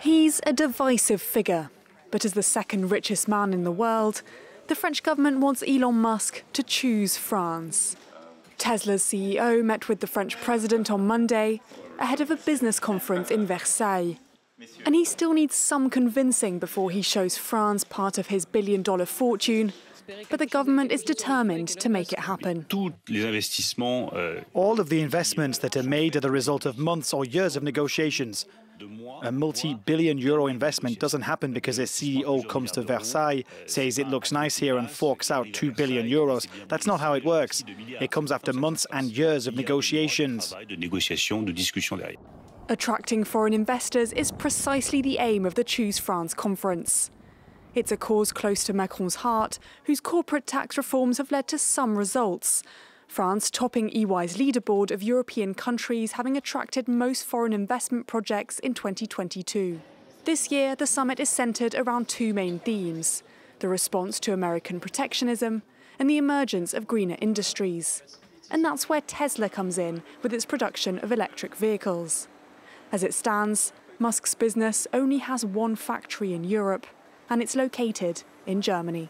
He's a divisive figure, but as the second richest man in the world, the French government wants Elon Musk to choose France. Tesla's CEO met with the French president on Monday ahead of a business conference in Versailles. And he still needs some convincing before he shows France part of his billion dollar fortune. But the government is determined to make it happen. Euh, All of the investments that are made are the result of months or years of negotiations. A multi billion euro investment doesn't happen because a CEO comes to Versailles, says it looks nice here, and forks out 2 billion euros. That's not how it works. It comes after months and years of negotiations. Attracting foreign investors is precisely the aim of the Choose France conference. It's a cause close to Macron's heart, whose corporate tax reforms have led to some results. France topping EY's leaderboard of European countries having attracted most foreign investment projects in 2022. This year, the summit is centred around two main themes the response to American protectionism and the emergence of greener industries. And that's where Tesla comes in with its production of electric vehicles. As it stands, Musk's business only has one factory in Europe, and it's located in Germany.